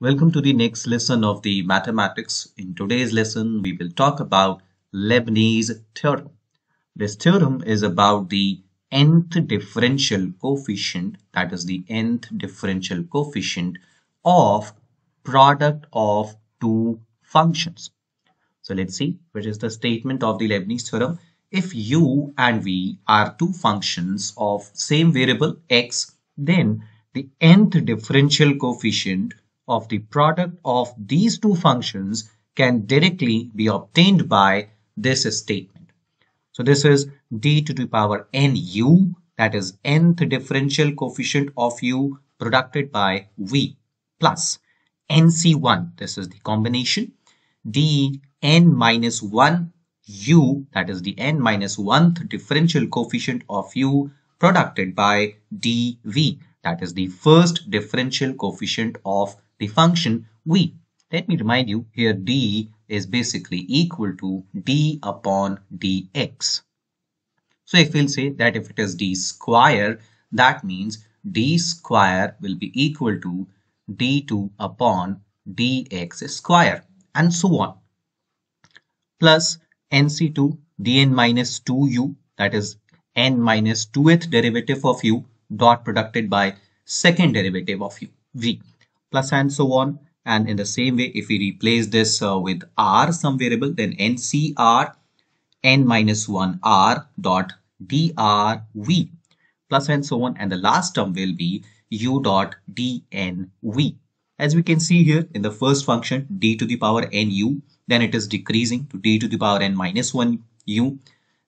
Welcome to the next lesson of the mathematics. In today's lesson, we will talk about Leibniz theorem. This theorem is about the nth differential coefficient, that is the nth differential coefficient of product of two functions. So let's see, which is the statement of the Leibniz theorem. If u and v are two functions of same variable x, then the nth differential coefficient of the product of these two functions can directly be obtained by this statement. So this is d to the power nu that is nth differential coefficient of u produced by v plus nc1 this is the combination. d n minus 1 u that is the n minus 1th differential coefficient of u produced by dv that is the first differential coefficient of the function v. Let me remind you here d is basically equal to d upon dx. So if we'll say that if it is d square, that means d square will be equal to d2 upon dx square and so on. Plus nc2 dn minus 2u that is n minus 2th derivative of u dot produced by second derivative of u v plus and so on. And in the same way, if we replace this uh, with r some variable, then ncr n minus 1 r dot drv plus and so on. And the last term will be u dot dnv. As we can see here in the first function d to the power nu, then it is decreasing to d to the power n minus 1 u.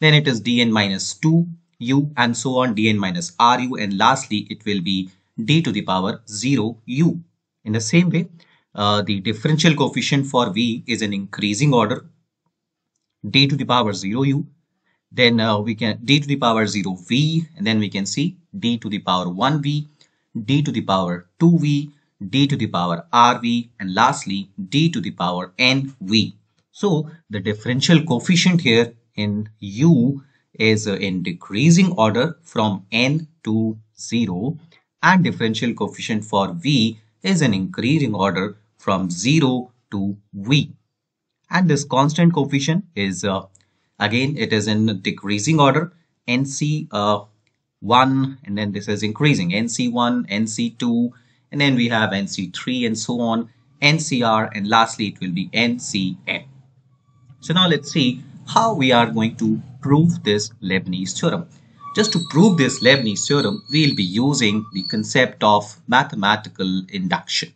Then it is dn minus 2 u and so on dn minus ru and lastly it will be d to the power 0 u. In the same way, uh, the differential coefficient for v is an increasing order d to the power 0 u. Then uh, we can d to the power 0 v and then we can see d to the power 1 v, d to the power 2 v, d to the power rv and lastly d to the power n v. So the differential coefficient here in u is uh, in decreasing order from n to 0 and differential coefficient for v is an increasing order from 0 to v. And this constant coefficient is, uh, again, it is in decreasing order, NC uh, 1, and then this is increasing, NC1, NC2, and then we have NC3 and so on, NCR, and lastly it will be NCN. So now let's see how we are going to prove this Leibniz theorem. Just to prove this Leibniz theorem, we'll be using the concept of mathematical induction.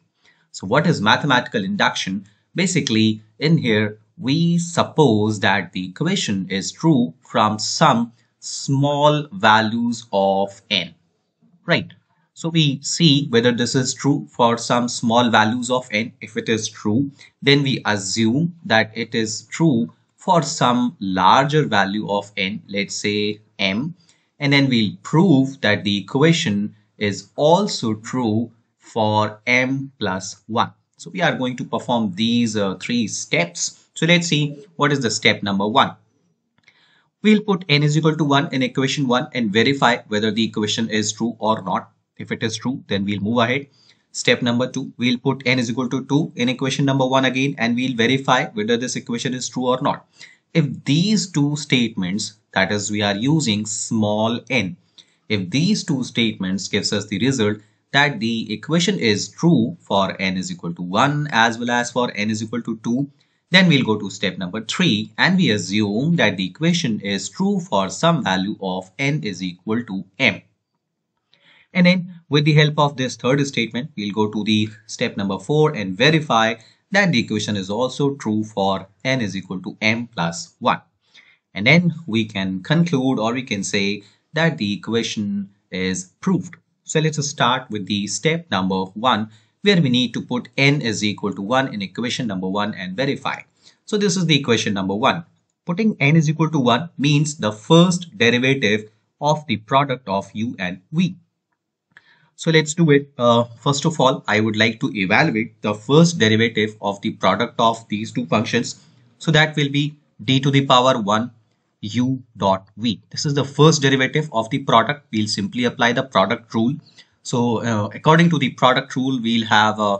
So what is mathematical induction? Basically, in here, we suppose that the equation is true from some small values of n, right? So we see whether this is true for some small values of n. If it is true, then we assume that it is true for some larger value of n, let's say m, and then we'll prove that the equation is also true for m plus 1. So we are going to perform these uh, three steps. So let's see what is the step number 1. We'll put n is equal to 1 in equation 1 and verify whether the equation is true or not. If it is true, then we'll move ahead. Step number 2, we'll put n is equal to 2 in equation number 1 again and we'll verify whether this equation is true or not. If these two statements that is we are using small n. If these two statements gives us the result that the equation is true for n is equal to 1 as well as for n is equal to 2 then we'll go to step number 3 and we assume that the equation is true for some value of n is equal to m. And then with the help of this third statement, we'll go to the step number 4 and verify that the equation is also true for n is equal to m plus 1 and then we can conclude or we can say that the equation is proved. So let's start with the step number one where we need to put n is equal to 1 in equation number 1 and verify. So this is the equation number 1. Putting n is equal to 1 means the first derivative of the product of u and v. So let's do it. Uh, first of all, I would like to evaluate the first derivative of the product of these two functions. So that will be d to the power 1 u dot v. This is the first derivative of the product. We'll simply apply the product rule. So uh, according to the product rule, we'll have uh,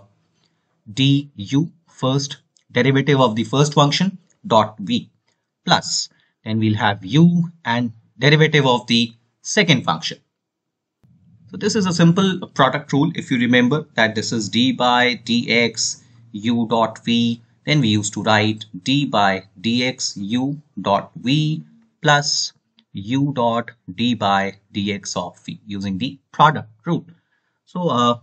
du first derivative of the first function dot v plus then we'll have u and derivative of the second function. So this is a simple product rule if you remember that this is d by dx u dot v then we used to write d by dx u dot v plus u dot d by dx of v using the product rule. So uh,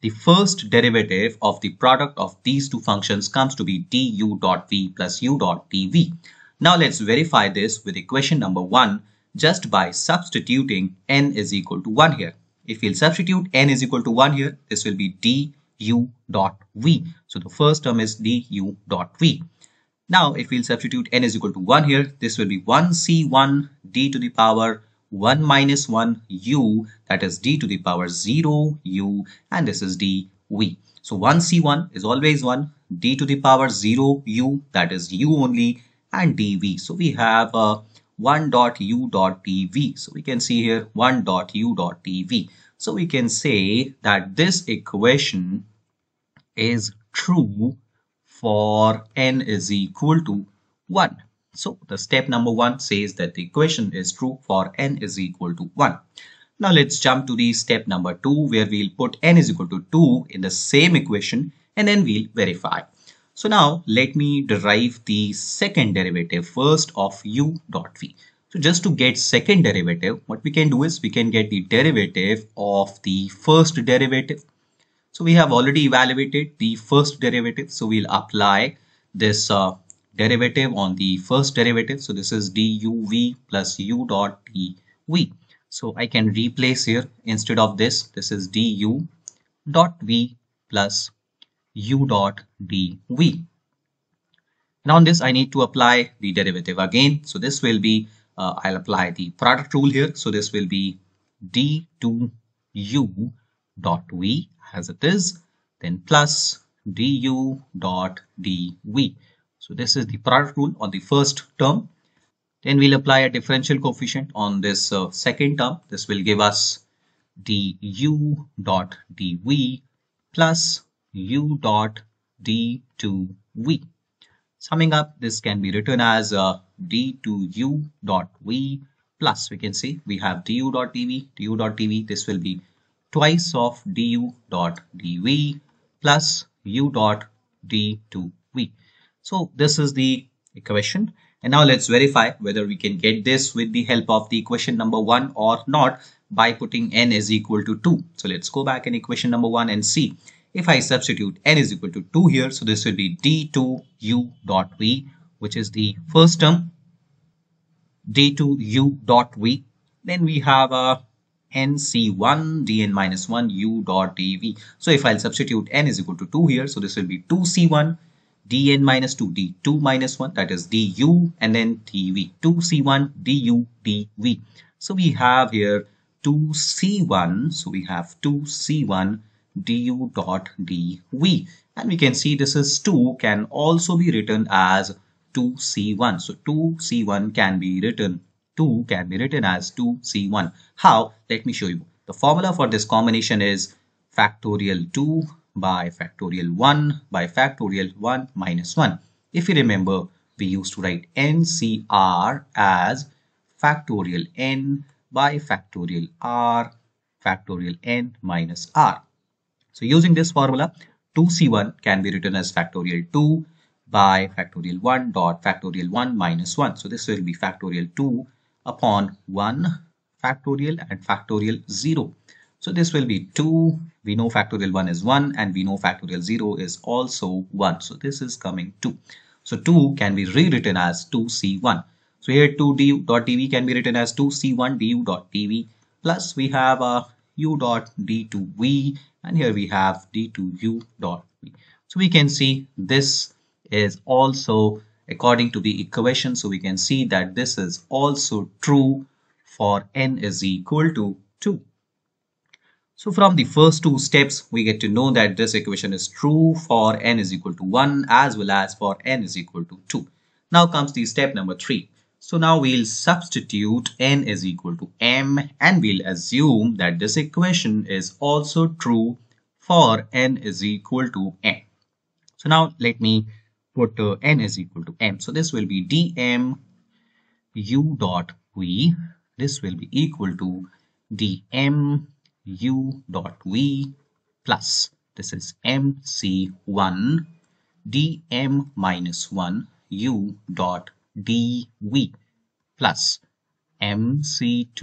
the first derivative of the product of these two functions comes to be du dot v plus u dot dv. Now let's verify this with equation number 1 just by substituting n is equal to 1 here. If we'll substitute n is equal to 1 here, this will be du dot v. So the first term is du dot v. Now if we'll substitute n is equal to 1 here, this will be 1c1 d to the power 1 minus 1 u that is d to the power 0 u and this is dv. So 1c1 is always 1 d to the power 0 u that is u only and dv. So we have uh, 1 dot u dot dv. So we can see here 1 dot u dot dv. So we can say that this equation is true for n is equal to 1. So the step number one says that the equation is true for n is equal to 1. Now let's jump to the step number 2 where we'll put n is equal to 2 in the same equation and then we'll verify. So now let me derive the second derivative first of u dot v. So just to get second derivative, what we can do is we can get the derivative of the first derivative. So we have already evaluated the first derivative. So we'll apply this uh, derivative on the first derivative. So this is duv plus u dot dv. So I can replace here instead of this, this is du dot v plus u dot dv. Now on this I need to apply the derivative again. So this will be, uh, I'll apply the product rule here. So this will be d2u dot v as it is, then plus du dot dv. So this is the product rule on the first term. Then we'll apply a differential coefficient on this uh, second term. This will give us du dot dv plus u dot d2v. Summing up, this can be written as uh, d2u dot v plus we can say we have du dot dv, du dot dv. This will be twice of du dot dv plus u dot d2v. So this is the equation. And now let's verify whether we can get this with the help of the equation number one or not by putting n is equal to 2. So let's go back in equation number one and see. If I substitute n is equal to 2 here, so this will be d2u dot v, which is the first term, d2u dot v. Then we have a nc1 dn minus 1 u dot dv. So if I'll substitute n is equal to 2 here, so this will be 2c1 dn minus 2 d2 minus 1 that is du and then dv 2c1 du dv so we have here 2c1 so we have 2c1 du dot dv and we can see this is 2 can also be written as 2c1 so 2c1 can be written 2 can be written as 2c1 how let me show you the formula for this combination is factorial 2 by factorial 1 by factorial 1 minus 1. If you remember, we used to write NCR as factorial n by factorial r factorial n minus r. So using this formula, 2c1 can be written as factorial 2 by factorial 1 dot factorial 1 minus 1. So this will be factorial 2 upon 1 factorial and factorial 0. So this will be 2. We know factorial 1 is 1 and we know factorial 0 is also 1. So this is coming 2. So 2 can be rewritten as 2c1. So here 2 du dot dv can be written as 2c1 du dot dv plus we have a u dot d2v and here we have d2u dot v. So we can see this is also according to the equation. So we can see that this is also true for n is equal to 2. So from the first two steps, we get to know that this equation is true for n is equal to 1 as well as for n is equal to 2. Now comes the step number 3. So now we'll substitute n is equal to m and we'll assume that this equation is also true for n is equal to n. So now let me put uh, n is equal to m. So this will be dm u dot v. This will be equal to dm u dot v plus this is mc1 dm minus 1 u dot dv plus mc2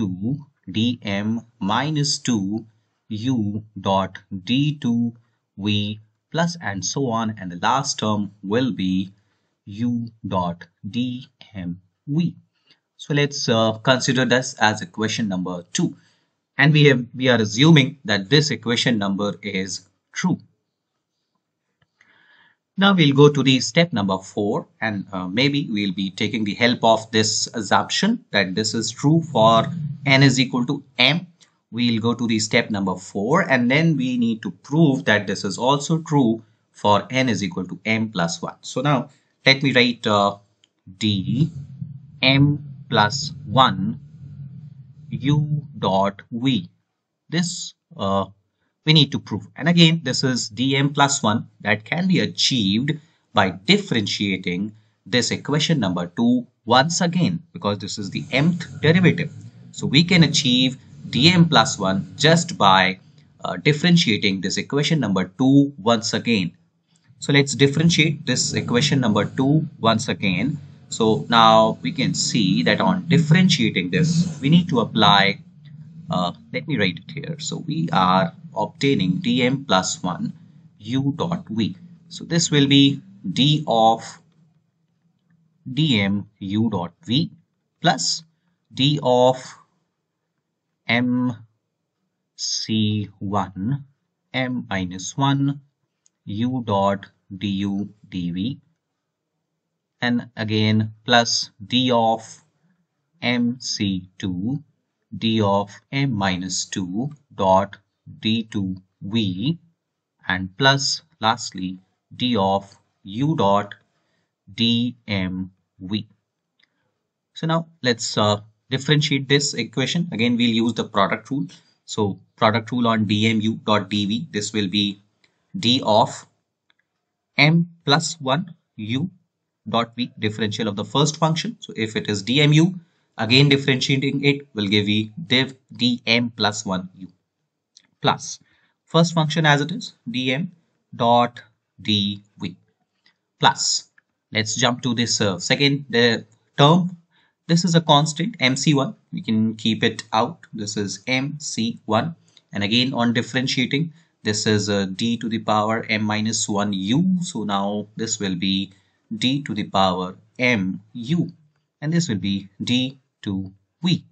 dm minus 2 u dot d2v plus and so on and the last term will be u dot dmv. So let's uh, consider this as equation number 2 and we have we are assuming that this equation number is true. Now we'll go to the step number four and uh, maybe we'll be taking the help of this assumption that this is true for n is equal to m. We'll go to the step number four and then we need to prove that this is also true for n is equal to m plus 1. So now let me write uh, d m plus 1 u dot v. This uh, we need to prove. And again, this is dm plus 1 that can be achieved by differentiating this equation number 2 once again because this is the mth derivative. So we can achieve dm plus 1 just by uh, differentiating this equation number 2 once again. So let's differentiate this equation number 2 once again. So now we can see that on differentiating this, we need to apply uh, let me write it here so we are obtaining dm plus 1 u dot v so this will be d of dm u dot v plus d of m c1 m minus 1 u dot du dv and again plus d of mc2 d of m minus 2 dot d2v and plus lastly d of u dot dmv. So now let's uh, differentiate this equation. Again, we'll use the product rule. So product rule on dmu dot dv, this will be d of m plus 1 u dot v differential of the first function. So if it is dmu, Again, differentiating it will give you div dm plus 1 u plus first function as it is dm dot dv plus let's jump to this uh, second the term this is a constant mc1 we can keep it out. This is mc1 and again on differentiating this is uh, d to the power m minus 1 u. So now this will be d to the power m u. And this will be d to v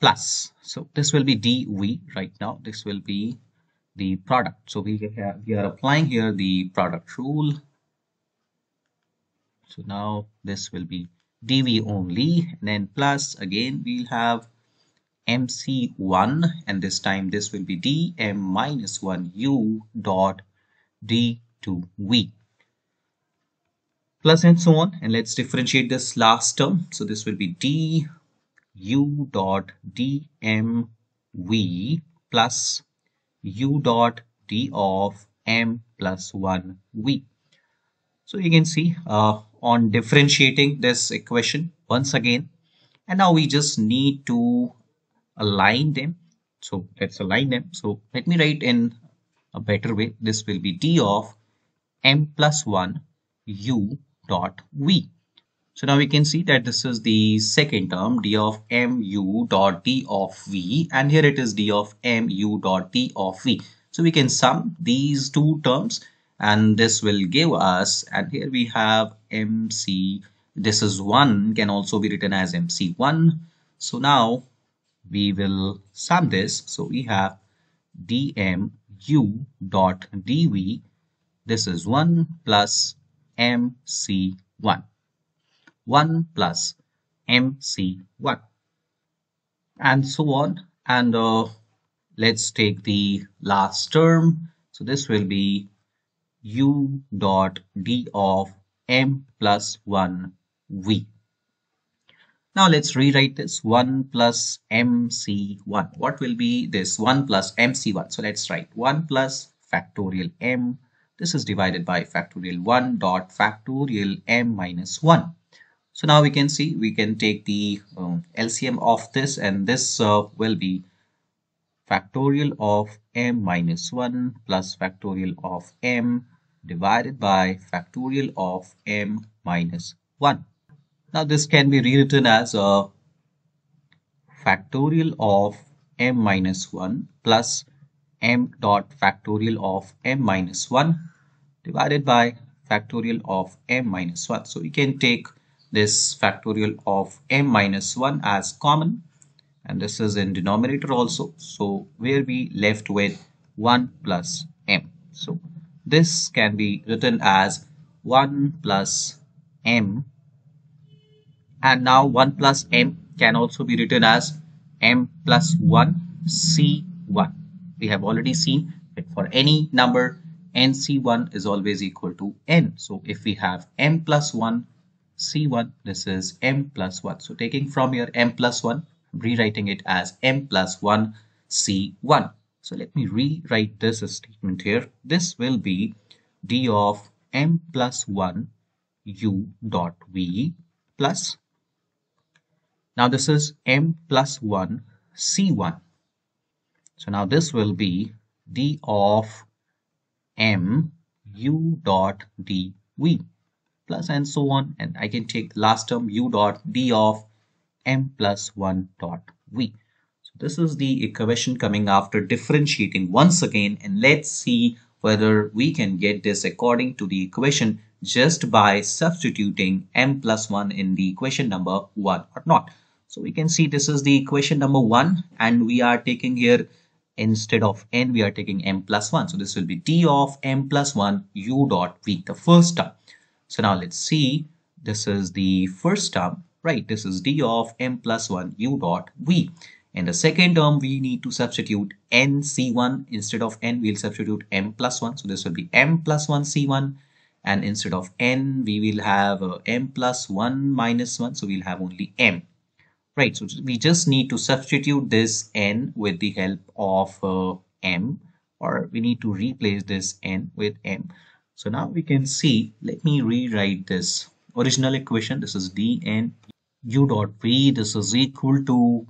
plus. So this will be dv right now. This will be the product. So we have we are applying here the product rule so now this will be dv only. And then plus again we'll have mc1 and this time this will be dm minus 1 u dot d2v plus and so on. And let's differentiate this last term. So this will be d u dot dm v plus u dot d of m plus 1 v. So you can see uh, on differentiating this equation once again. And now we just need to align them. So let's align them. So let me write in a better way. This will be d of m plus 1 u dot v. So now we can see that this is the second term d of mu dot d of v. And here it is d of mu dot d of v. So we can sum these two terms. And this will give us and here we have mc this is 1 can also be written as mc1 so now we will sum this. So we have dm u dot dv this is 1 plus MC1. 1 plus MC1 and so on. And uh, let's take the last term. So this will be u dot d of m plus 1 v. Now let's rewrite this 1 plus mc1 what will be this 1 plus mc1 so let's write 1 plus factorial m. This is divided by factorial 1 dot factorial m minus 1 so now we can see we can take the uh, LCM of this and this uh, will be factorial of m minus 1 plus factorial of m divided by factorial of m minus 1. Now this can be rewritten as a factorial of m minus 1 plus m dot factorial of m minus 1 divided by factorial of m minus 1. So we can take this factorial of m minus 1 as common and this is in denominator also so where we left with 1 plus m so this can be written as 1 plus m and now 1 plus m can also be written as m plus 1 c1 we have already seen that for any number nc1 is always equal to n so if we have m plus 1 C1, this is m plus 1. So taking from here m plus 1, rewriting it as m plus 1 C1. So let me rewrite this statement here. This will be d of m plus 1 u dot v plus. Now this is m plus 1 C1. So now this will be d of m u dot dv plus and so on and I can take the last term u dot d of m plus 1 dot v. This is the equation coming after differentiating once again and let's see whether we can get this according to the equation just by substituting m plus 1 in the equation number 1 or not. So we can see this is the equation number 1 and we are taking here instead of n we are taking m plus 1. So this will be d of m plus 1 u dot v the first term. So now let's see, this is the first term, right? This is d of m plus 1 u dot v. In the second term, we need to substitute n c1 instead of n, we'll substitute m plus 1. So this will be m plus 1 c1 and instead of n, we will have uh, m plus 1 minus 1. So we'll have only m. Right, so we just need to substitute this n with the help of uh, m or we need to replace this n with m. So now we can see, let me rewrite this original equation. This is dn u dot v. This is equal to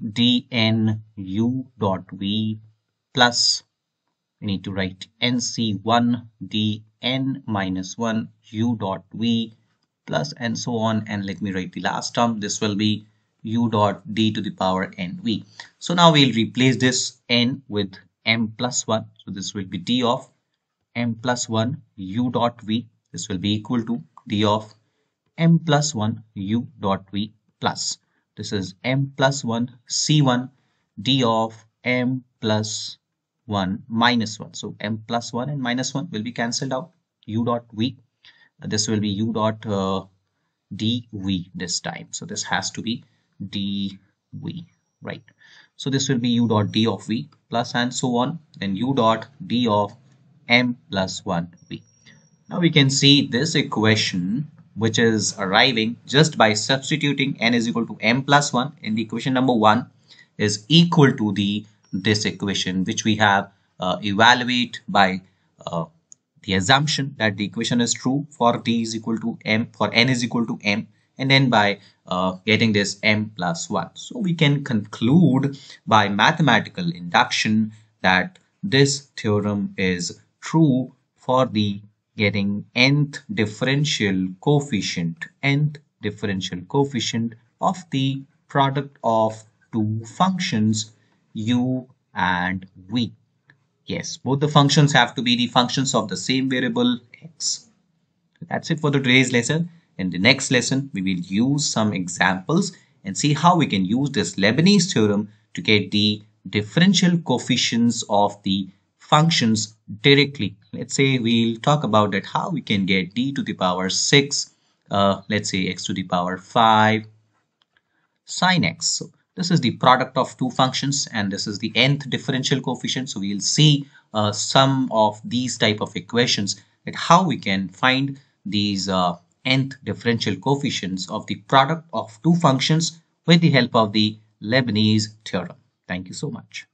dn u dot v plus we need to write nc1 dn minus 1 u dot v plus and so on. And let me write the last term. This will be u dot d to the power nv so now we'll replace this n with m plus 1 so this will be d of m plus 1 u dot v. This will be equal to d of m plus 1 u dot v plus this is m plus 1 c1 d of m plus 1 minus 1 so m plus 1 and minus 1 will be cancelled out u dot v. This will be u dot uh, dv this time. So this has to be dv right? So this will be u dot d of v plus and so on then u dot d of m plus 1v. Now we can see this equation which is arriving just by substituting n is equal to m plus 1 in the equation number 1 is equal to the this equation which we have uh, evaluate by uh, the assumption that the equation is true for d is equal to m for n is equal to m and then by uh, getting this m plus 1 so we can conclude by mathematical induction that this theorem is true for the getting nth differential coefficient nth differential coefficient of the product of two functions u and v. Yes both the functions have to be the functions of the same variable x. That's it for today's lesson. In the next lesson we will use some examples and see how we can use this Leibniz theorem to get the differential coefficients of the functions directly. Let's say we'll talk about that how we can get d to the power 6, uh, let's say x to the power 5 sine x. So this is the product of two functions and this is the nth differential coefficient. So we'll see uh, some of these type of equations that how we can find these uh, nth differential coefficients of the product of two functions with the help of the Leibniz theorem. Thank you so much.